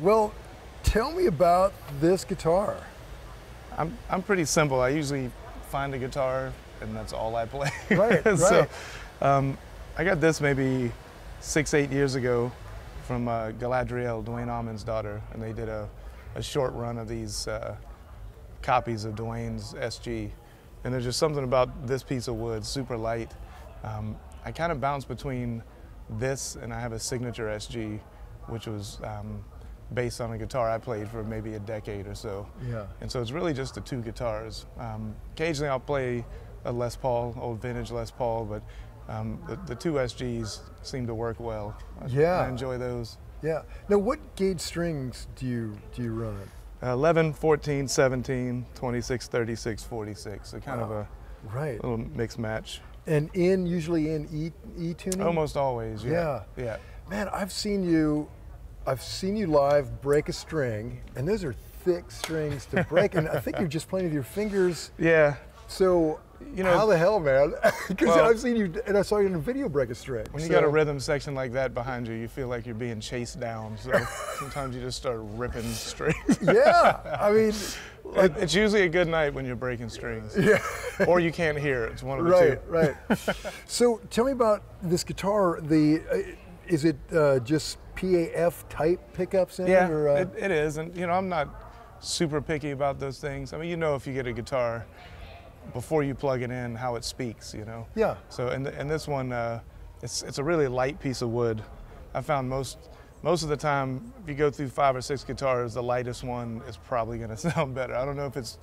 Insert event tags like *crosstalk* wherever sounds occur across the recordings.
Well, tell me about this guitar. I'm, I'm pretty simple. I usually find a guitar and that's all I play. Right, *laughs* so, right. um, I got this maybe six, eight years ago from uh, Galadrielle, Duane Allman's daughter, and they did a, a short run of these uh, copies of Duane's SG. And there's just something about this piece of wood, super light. Um, I kind of bounce between this and I have a signature SG, which was um, based on a guitar I played for maybe a decade or so. Yeah. And so it's really just the two guitars. Um, occasionally I'll play a Les Paul, old vintage Les Paul, but um, the, the two SGs seem to work well. I, Yeah. I enjoy those. Yeah. Now, what gauge strings do you do you run? Uh, 11, 14, 17, 26, 36, 46. So kind of a Right. little mixed match. And in usually in E E tuning. Almost always, yeah. Yeah. Man, I've seen you. I've seen you live break a string, and those are thick strings to break. and I think you're just playing with your fingers. *laughs* Yeah. So, You know- how the hell, man? *laughs* Because Well- I've seen you, and I saw you in a video break a string. When you So- got a rhythm section like that behind you, you feel like you're being chased down. So *laughs* sometimes you just start ripping strings. Yeah, I mean, It- it's usually a good night when you're breaking strings. yeah. Or you can't hear. It's one of the Right, two. right. so tell me about this guitar. The uh, is it uh, just PAF type pickups in Yeah, it? Or, uh, it, it is. And, you know, I'm not super picky about those things. I mean, you know, if you get a guitar before you plug it in, how it speaks, you know? yeah. So, and, and this one, uh, it's, it's a really light piece of wood. I found most, most of the time, if you go through five or six guitars, the lightest one is probably going *laughs* to sound better. I don't know if it's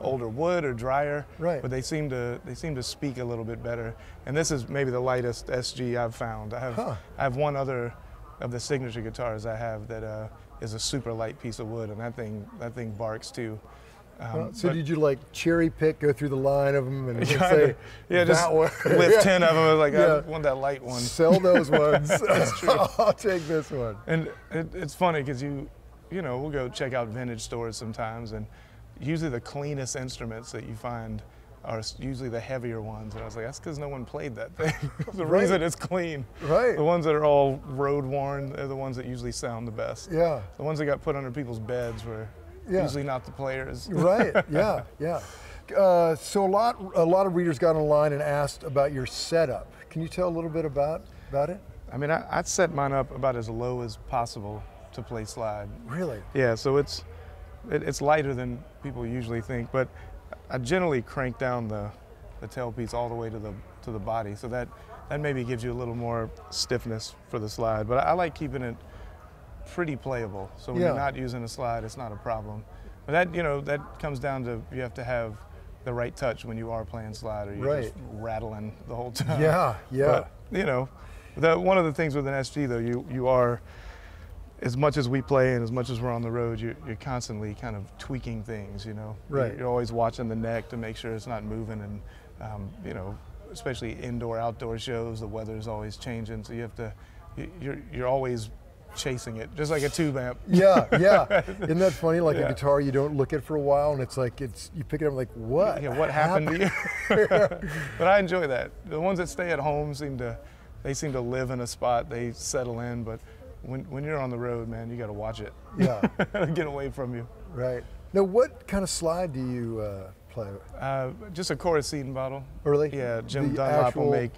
older wood or drier, Right. but they seem to they seem to speak a little bit better. And this is maybe the lightest SG I've found. I have Huh. I have one other of the signature guitars I have that uh, is a super light piece of wood, and that thing that thing barks too. Um, Uh, so did you like cherry pick, go through the line of them, and *laughs* say, yeah, just one. *laughs* lift Yeah. ten of them. I was like, Yeah. I want that light one. Sell those *laughs* ones. That's true. I'll take this one. And it, it's funny because you, you know, we'll go check out vintage stores sometimes, and usually the cleanest instruments that you find are usually the heavier ones. And I was like, that's because no one played that thing. *laughs* the Right. reason it's clean. Right. The ones that are all road worn are the ones that usually sound the best. Yeah. The ones that got put under people's beds were Yeah. usually not the players. *laughs* Right. Yeah. Yeah. Uh, so a lot, a lot of readers got online and asked about your setup. Can you tell a little bit about about it? I mean, I, I'd set mine up about as low as possible to play slide. Really? Yeah, so it's it, it's lighter than people usually think, but I generally crank down the the tailpiece all the way to the to the body, so that that maybe gives you a little more stiffness for the slide. But I, I like keeping it pretty playable, so when Yeah. you're not using a slide, it's not a problem. But that you know that comes down to you have to have the right touch when you are playing slide, or you're just rattling the whole *laughs* time. Yeah. Yeah. But, you know, the, one of the things with an SG though, you you are, as much as we play and as much as we're on the road, you, you're constantly kind of tweaking things. You know, You're- Right. You're, always watching the neck to make sure it's not moving, and um, you know, especially indoor outdoor shows, the weather is always changing, so you have to, you- you're you're always chasing it, just like a tube amp. Yeah, yeah. *laughs* Isn't that funny? Like a guitar, you don't look at for a while, and it's like it's you pick it up like what? Yeah, what happened to you? *laughs* *laughs* but I enjoy that. The ones that stay at home seem to, they seem to live in a spot. They settle in. But when when you're on the road, man, you got to watch it. Yeah, *laughs* Get away from you. right. Now, what kind of slide do you uh, play? Uh, just a Coricidin bottle. Really? Yeah, Jim The Dunlop actual- will make.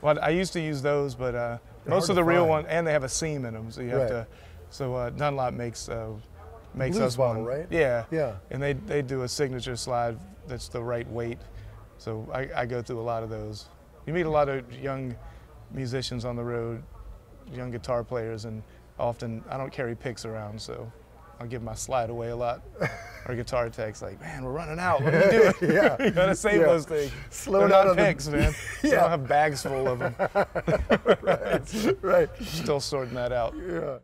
Well, I used to use those, but uh, most of the real find. one, and they have a seam in them, so you have Right. to. So uh, Dunlop makes uh, makes Blues us bottle, one. right? Yeah. Yeah. And they they do a signature slide that's the right weight. So I, I go through a lot of those. You meet a lot of young musicians on the road, young guitar players, and often I don't carry picks around, so I'll give my slide away a lot. *laughs* Our guitar tech's like, man, we're running out. What are you *laughs* doing? Yeah. *laughs* you gotta save Yeah. those things. Slow They're down not on the- picks, man. Yeah. don't have bags full of them. Right. right. Still sorting that out. Yeah.